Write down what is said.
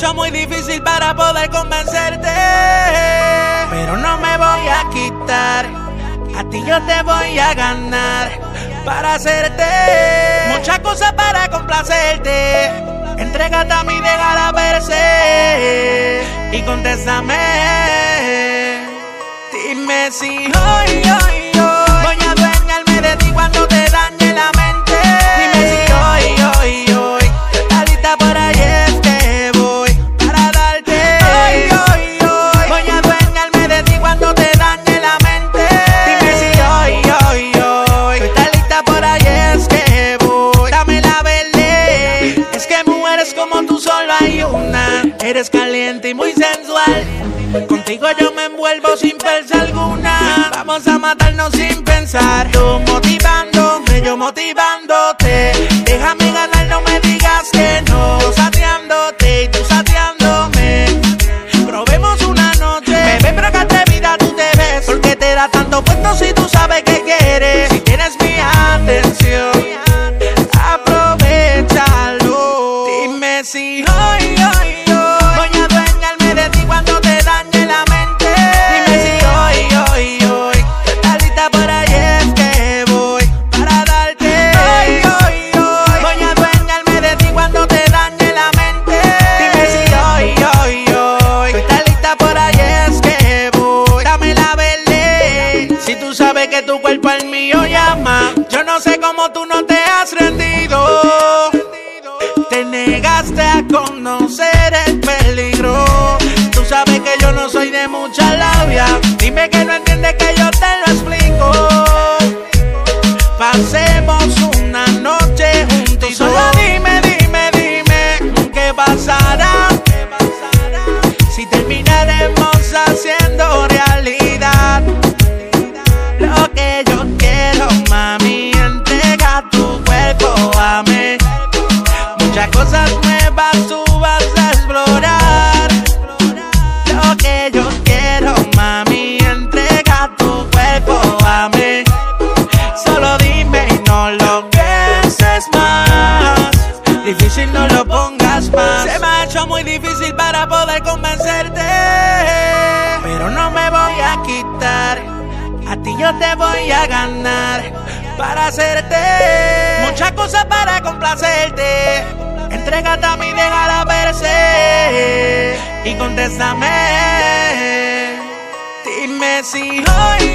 hecho muy difícil para poder convencerte. Pero no me voy a quitar. A ti yo te voy a ganar para hacerte muchas cosas para complacerte. Entrégate a mí, déjala verse y contéstame. Dime si hoy, hoy Eres caliente y muy sensual. Contigo yo me envuelvo sin fuerza alguna. Vamos a matarnos sin pensar. Tú motivándome, yo motivándote. Cuerpo es mío llama, yo no sé cómo tú no te has rendido. Te negaste a conocer nuevas tú vas a explorar. Lo que yo quiero, mami. Entrega tu cuerpo a mí. Solo dime y no lo pienses más. Difícil no lo pongas más. Se me ha hecho muy difícil para poder convencerte. Pero no me voy a quitar. A ti yo te voy a ganar para hacerte muchas cosas para complacerte. Entrégate a mí, déjala verse y contéstame. Dime si hoy,